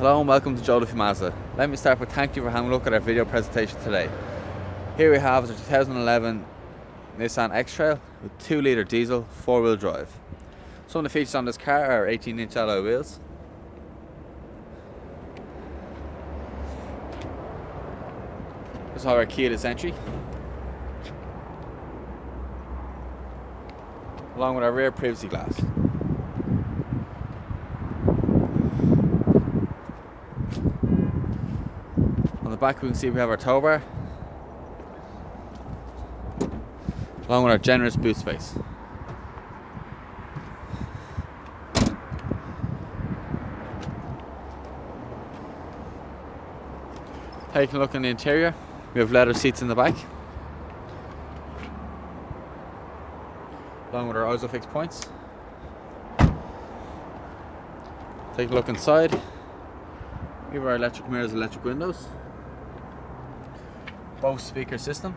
Hello and welcome to Joe Mazda. Let me start with thank you for having a look at our video presentation today. Here we have the 2011 Nissan X-Trail with 2 litre diesel, 4 wheel drive. Some of the features on this car are 18 inch alloy wheels, This is our keyless entry. Along with our rear privacy glass. On the back we can see we have our tow bar. Along with our generous boot space. Taking a look in the interior, we have leather seats in the back. Along with our ISOFIX points. Take a look inside. We have our electric mirrors, electric windows. Bose speaker system.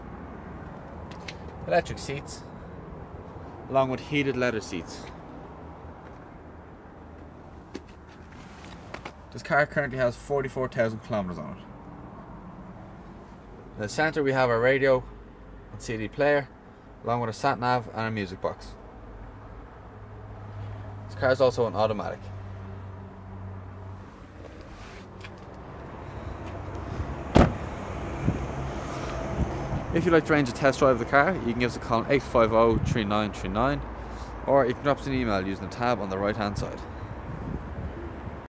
Electric seats. Along with heated leather seats. This car currently has 44,000 kilometers on it. In the center we have a radio and CD player along with a sat nav and a music box. This car is also an automatic. If you'd like to arrange a test drive of the car, you can give us a call on 850 3939 or you can drop us an email using the tab on the right hand side.